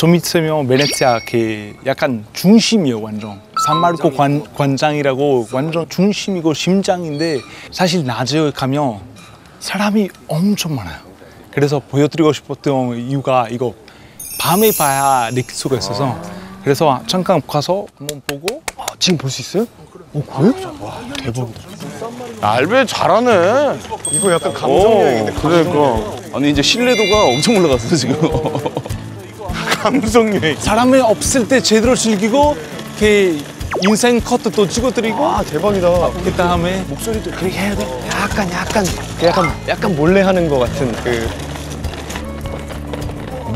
좀 있으면 베네치아 그 약간 중심이에요 완전 산마르코 관, 관장이라고 완전 중심이고 심장인데 사실 낮에 가면 사람이 엄청 많아요 그래서 보여드리고 싶었던 이유가 이거 밤에 봐야 느낄 수가 있어서 그래서 잠깐 가서 한번 보고 아, 지금 볼 수 있어요? 어 그래? 와 대박이다. 알베 잘하네. 이거 약간 오, 감성 여행인데 그러니까. 아니 이제 신뢰도가 엄청 올라갔어 지금. 감성 여행. 사람이 없을 때 제대로 즐기고 그 인생 커트 또 찍어드리고 아 대박이다. 그 다음에 목소리도 그렇게 해야 돼? 약간 약간 약간 약간 몰래 하는 것 같은 그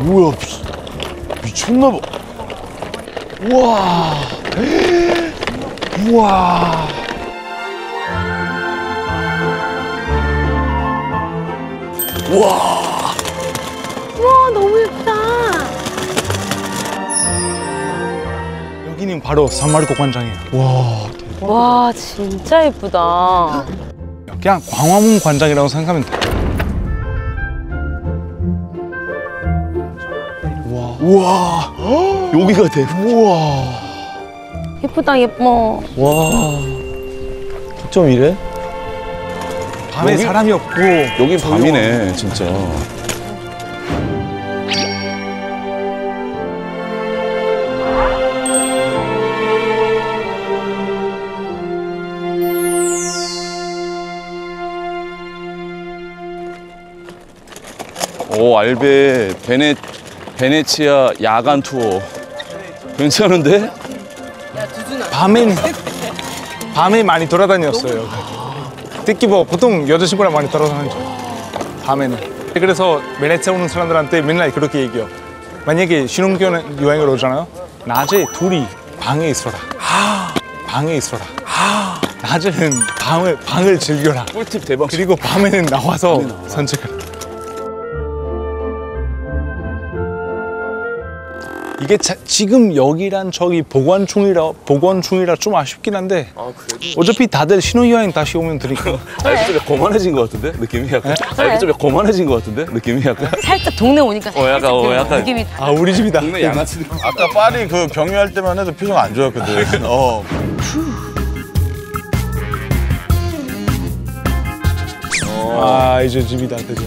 뭐야, 미, 미쳤나 봐. 우와 우와 와 여기는 바로 산마르코 관장이에요 와 진짜 예쁘다. 그냥 광화문 관장이라고 생각하면 돼요 우와 여기가 돼. 예쁘다 예뻐. 와 9.1에? 밤에 여기- 사람이 없고 여기 밤이네 진짜. 오 알베 베네 베네치아 야간 투어. 괜찮은데? 밤에는 밤에 많이 돌아다녔어요. 특히 뭐 보통 여자친구랑 많이 돌아다니죠 밤에는. 그래서 베네치아 오는 사람들한테 맨날 그렇게 얘기해요. 만약에 신혼여행 여행을 오잖아요? 낮에 둘이 방에 있어라. 방에 있어라. 낮에는 방을, 방을 즐겨라. 꿀팁 대박. 그리고 밤에는 나와서 산책을. 이게 자- 지금 여기랑 저기 보관 중이라 보관 중이라 좀 아쉽긴 한데 어차피 다들 신혼여행 다시 오면 되니까 알베 좀 거만해진 것 같은데 느낌이 약간. 알베 좀 거만해진 것 같은데 느낌이 약간. 살짝 동네 오니까 어, 약간, 살짝 어, 그 약간. 느낌이 아 우리 집이다 동네 양아치들. 아까 파리 그 경유할 때만 해도 표정 안 좋았거든. 어. 아 이제 집이다 그죠